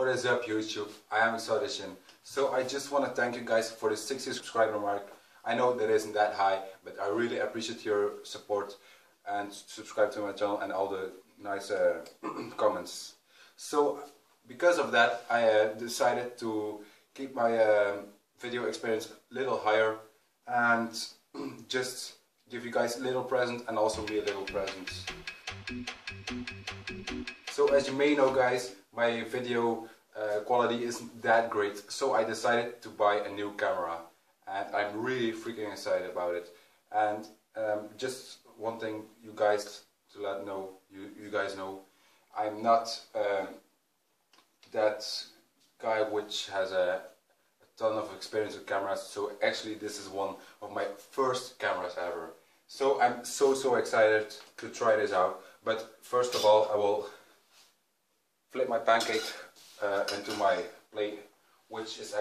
What is up YouTube? I am Audition. So I just want to thank you guys for the 60 subscriber mark. I know that isn't that high, but I really appreciate your support and subscribe to my channel and all the nice uh, comments. So because of that, I uh, decided to keep my uh, video experience a little higher and just give you guys a little present and also me a little present. So as you may know guys, my video uh, quality isn't that great, so I decided to buy a new camera and I'm really freaking excited about it. And um, just one thing you guys to let know, you, you guys know, I'm not um, that guy which has a, a ton of experience with cameras, so actually this is one of my first cameras ever. So I'm so so excited to try this out, but first of all I will flip my pancake uh, into my plate, which is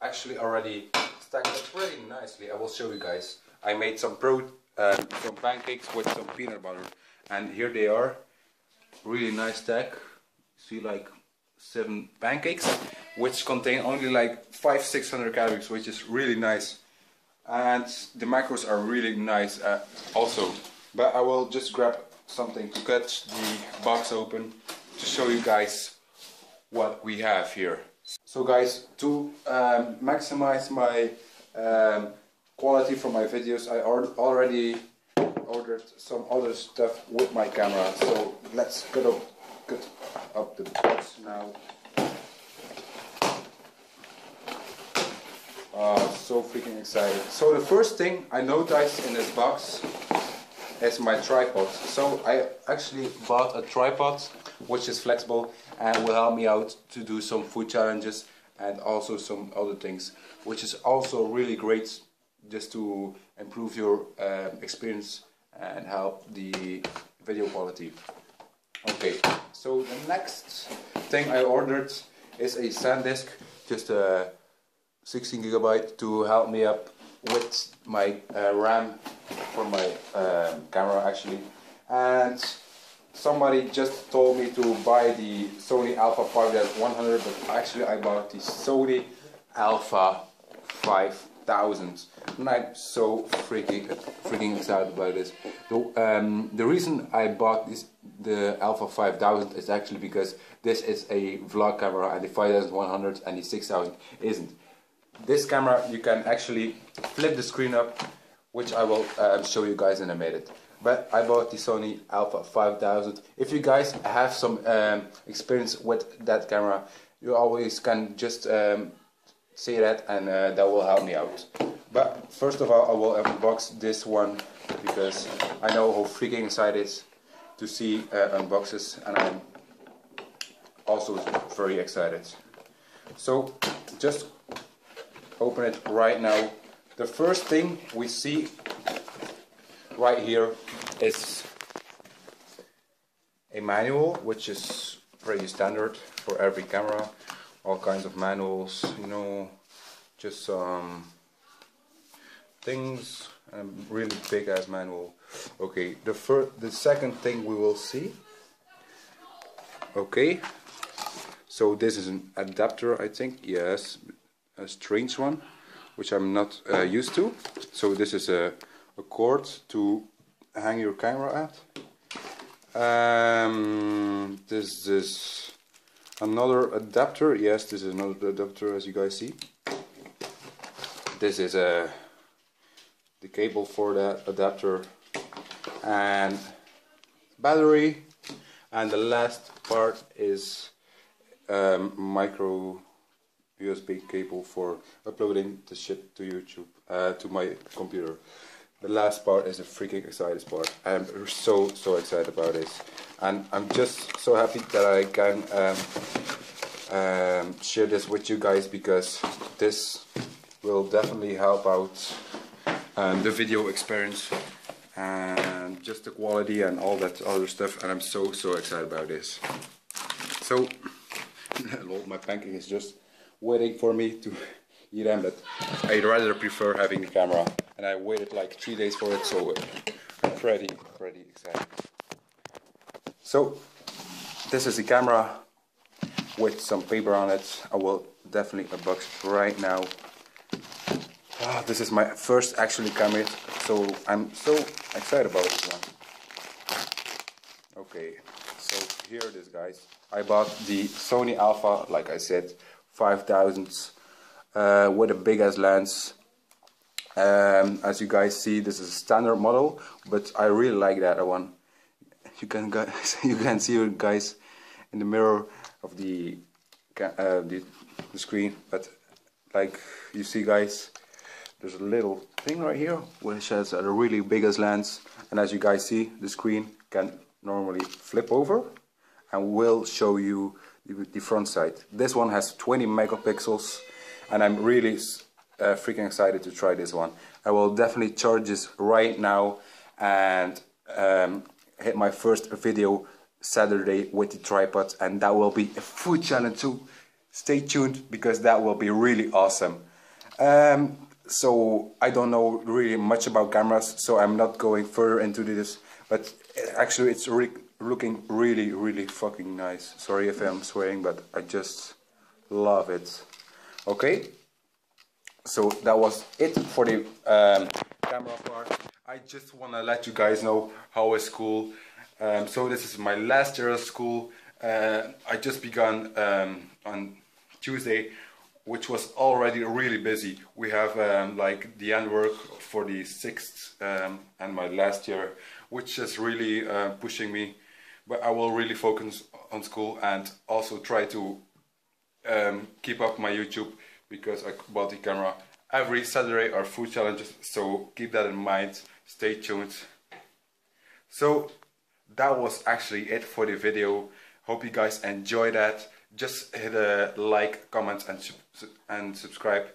actually already stacked up pretty nicely. I will show you guys. I made some pro uh, some pancakes with some peanut butter, and here they are. Really nice stack. See like seven pancakes, which contain only like five six hundred calories, which is really nice. And the macros are really nice uh, also. But I will just grab something to cut the box open to show you guys what we have here. So guys, to um, maximize my um, quality for my videos, I already ordered some other stuff with my camera. So let's cut up, up the box now. Uh, so freaking excited. So the first thing I noticed in this box is my tripod. So I actually bought a tripod which is flexible and will help me out to do some food challenges and also some other things which is also really great just to improve your um, experience and help the video quality. Okay, so the next thing I ordered is a SanDisk, just a 16 gigabyte to help me up with my uh, RAM for my um, camera actually and somebody just told me to buy the Sony Alpha 5100 but actually I bought the Sony Alpha 5000 and I'm so freaking freaking excited about this. The, um, the reason I bought this the Alpha 5000 is actually because this is a vlog camera and the 5100 and the 6000 isn't. This camera you can actually flip the screen up which I will uh, show you guys in a minute but I bought the Sony Alpha 5000. If you guys have some um, experience with that camera, you always can just um, say that and uh, that will help me out. But first of all, I will unbox this one because I know how freaking excited it is to see uh, unboxes and I'm also very excited. So just open it right now. The first thing we see right here is a manual which is pretty standard for every camera. All kinds of manuals you know just some things a really big ass manual. Okay the first the second thing we will see okay so this is an adapter I think yes a strange one which I'm not uh, used to. So this is a a cord to hang your camera at. Um, this is another adapter. Yes, this is another adapter as you guys see. This is a the cable for that adapter and battery and the last part is um, micro USB cable for uploading the shit to YouTube uh, to my computer the last part is the freaking excited part. I'm so so excited about this, and I'm just so happy that I can um, um, share this with you guys because this will definitely help out um, the video experience and just the quality and all that other stuff. And I'm so so excited about this. So, my pancake is just waiting for me to eat them, but I'd rather prefer having the camera and I waited like three days for it, so pretty, pretty excited. So, this is the camera, with some paper on it. I will definitely unbox it right now. Ah, this is my first actually camera, so I'm so excited about this one. Okay, so here it is guys. I bought the Sony Alpha, like I said, 5000 uh, with a big ass lens. Um, as you guys see, this is a standard model, but I really like that one. You can you can see guys in the mirror of the uh, the, the screen, but like you see guys, there's a little thing right here which has a really big as lens, and as you guys see, the screen can normally flip over and will show you the front side. This one has 20 megapixels and I'm really uh, freaking excited to try this one. I will definitely charge this right now and um, hit my first video Saturday with the tripod and that will be a food challenge too. Stay tuned because that will be really awesome. Um, so I don't know really much about cameras so I'm not going further into this but actually it's really looking really really fucking nice sorry if I'm swearing but I just love it okay so that was it for the um, camera part I just want to let you guys know how is school um, so this is my last year of school uh, I just began um, on Tuesday which was already really busy. We have um, like the end work for the sixth um, and my last year, which is really uh, pushing me. But I will really focus on school and also try to um, keep up my YouTube because I bought the camera. Every Saturday are food challenges, so keep that in mind. Stay tuned. So that was actually it for the video. Hope you guys enjoy that just hit a like, comment and, and subscribe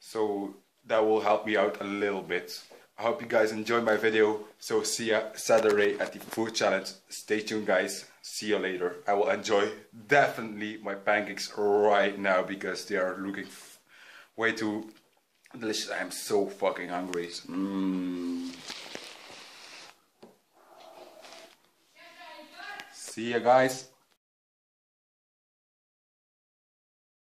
so that will help me out a little bit. I hope you guys enjoyed my video. So see ya Saturday at the food challenge. Stay tuned guys. See you later. I will enjoy definitely my pancakes right now because they are looking way too delicious. I am so fucking hungry. Mm. See you guys.